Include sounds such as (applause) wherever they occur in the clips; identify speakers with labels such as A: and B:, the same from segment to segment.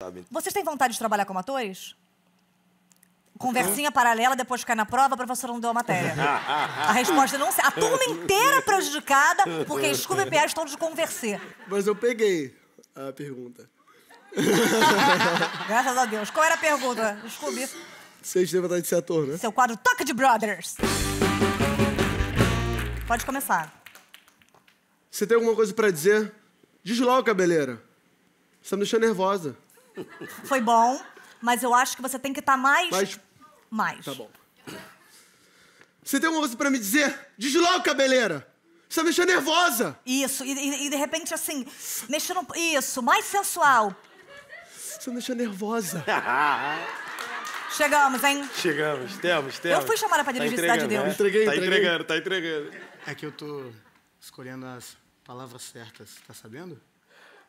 A: sabe?
B: Vocês têm vontade de trabalhar como atores? Conversinha paralela, depois cai na prova, a professora não deu a matéria. (laughs) A resposta não sei. A turma inteira prejudicada porque Scooby e Pierre estão de converser.
C: Mas eu peguei a pergunta. (laughs)
B: Graças a Deus. Qual era a pergunta, Scooby?
C: Vocês têm vontade de ser ator, né?
B: Seu quadro Toque de Brothers. Pode começar.
C: Você tem alguma coisa pra dizer? Diz logo, cabeleira. Você tá me deixando nervosa.
B: Foi bom, mas eu acho que você tem que estar mais.
C: Mas,
B: Mais.
C: tá bom. Você tem alguma coisa pra me dizer? Diz logo, cabeleira. Você tá me deixando nervosa.
B: Isso, e, e- e de repente assim, mexendo. um- Isso, mais sensual.
C: Você tá me deixando nervosa. (laughs)
B: Chegamos, hein?
A: Chegamos, temos, temos.
B: Eu fui chamada pra dirigir
A: tá
B: Cidade de Deus.
A: né?
C: Entreguei,
A: Tá
C: entreguei.
A: entregando, tá entregando.
D: É que eu tô escolhendo as palavras certas, tá sabendo?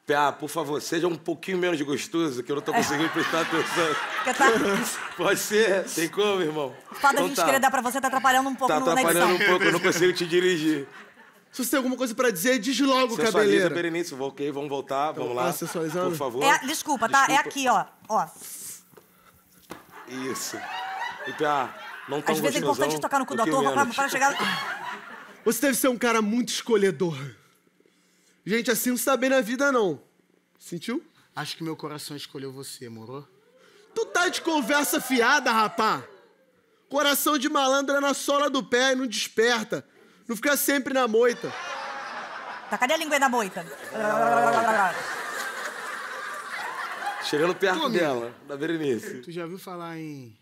A: Pá, por favor, seja um pouquinho menos gostoso, que eu não tô conseguindo prestar atenção. (laughs)
B: Tá.
A: Pode ser? Tem como, irmão?
B: O fato da
A: Então
B: gente
A: tá.
B: querer dar pra você tá atrapalhando um pouco
A: Tá
B: no, na
A: atrapalhando
B: edição.
A: um pouco, eu não consigo te dirigir.
C: Se você tem alguma coisa pra dizer, diz logo, cabeleira.
A: Berenice, ok, vamos voltar, vamos lá.
C: Ah?
A: Por favor.
B: É, desculpa, tá? É
A: Desculpa.
B: aqui, ó. ó.
A: Isso. E Pá, não tão
B: Às vezes é importante tocar no cu do ator pra, chegar.
C: Você deve ser um cara muito escolhedor. Gente, assim não se dá bem na vida, não. Sentiu?
D: Acho que meu coração escolheu você, moro?
C: Tu tá de conversa fiada, rapá. Coração de malandro é na sola do pé e não desperta. Não fica sempre na moita.
B: Tá, cadê a língua aí da moita?
A: Chegando perto
D: Tome.
A: dela, da Berenice.
D: Tu já viu falar em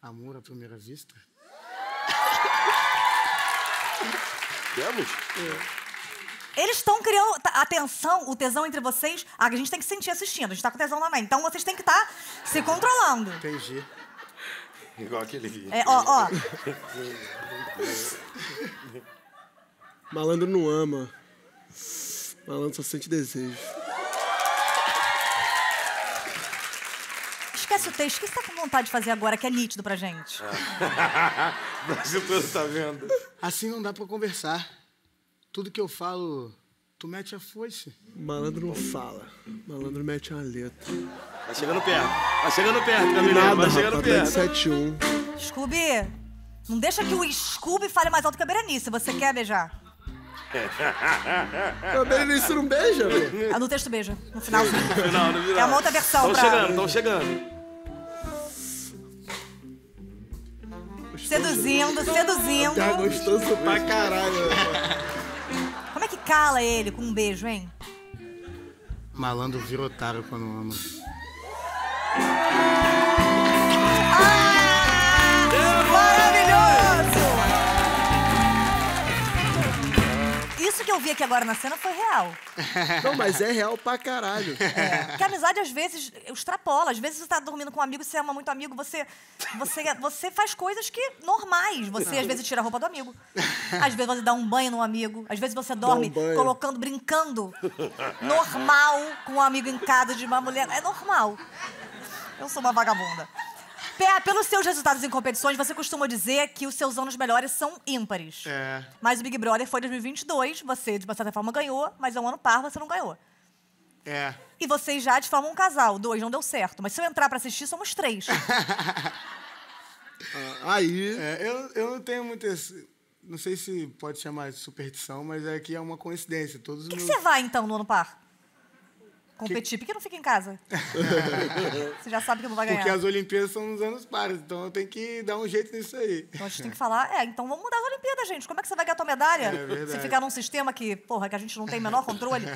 D: amor à primeira vista?
A: Temos?
B: Eles estão criando tá, a tensão, o tesão entre vocês. A gente tem que sentir assistindo. A gente tá com tesão também. Então vocês têm que estar se controlando.
D: Entendi.
A: Igual aquele vídeo.
B: É, ó, ó.
C: Malandro não ama. Malandro só sente desejo.
B: Esquece o texto. O que você tá com vontade de fazer agora que é nítido pra gente? (laughs)
A: O Brasil todo tá vendo.
D: Assim não dá pra conversar. Tudo que eu falo, tu mete a foice.
C: Malandro não fala. Malandro mete uma letra.
A: Vai chegando perto. Vai chegando perto, Gabriel.
C: Nada,
A: Vai chegando
C: rapaz. Tá
A: perto.
C: 7-1.
B: Scooby, não deixa que o Scooby fale mais alto que a Berenice. Você quer beijar?
C: A Berenice não beija, velho.
B: Ah, no texto beija. No final, sim.
A: Final, no final.
B: É uma outra versão
A: Estão
B: pra-
A: chegando, estão chegando.
B: Seduzindo, seduzindo.
C: Tá gostoso pra caralho.
B: Como é que cala ele com um beijo, hein?
D: Malandro vira otário quando ama.
B: Isso que eu vi aqui agora na cena foi real.
C: Não, mas é real pra caralho.
B: É, porque a amizade, às vezes, extrapola. Às vezes você tá dormindo com um amigo, você ama muito amigo, você, você, você faz coisas que normais. Você, às vezes, tira a roupa do amigo. Às vezes, você dá um banho no amigo. Às vezes, você dorme
C: um
B: colocando, brincando. Normal com um amigo em casa de uma mulher. É normal. Eu sou uma vagabunda. Pé, pelos seus resultados em competições, você costuma dizer que os seus anos melhores são ímpares.
D: É.
B: Mas o Big Brother foi 2022, você, de uma certa forma, ganhou, mas é um ano par, você não ganhou.
D: É.
B: E vocês já de forma um casal, dois não deu certo. Mas se eu entrar pra assistir, somos três. (laughs)
C: Ah, Aí.
D: É, eu, eu não tenho muito esse. Não sei se pode chamar de superstição, mas é que é uma coincidência. Todos os
B: Por que, que
D: meus.
B: você vai, então, no ano par? Competir. Por que não fica em casa? (laughs) você já sabe que não vai ganhar.
D: Porque as Olimpíadas são nos anos pares, então eu tenho que dar um jeito nisso aí.
B: Então a gente tem que falar, é, então vamos mudar as Olimpíadas, gente. Como é que você vai ganhar a tua medalha?
D: É
B: se ficar num sistema que, porra, que a gente não tem o menor controle.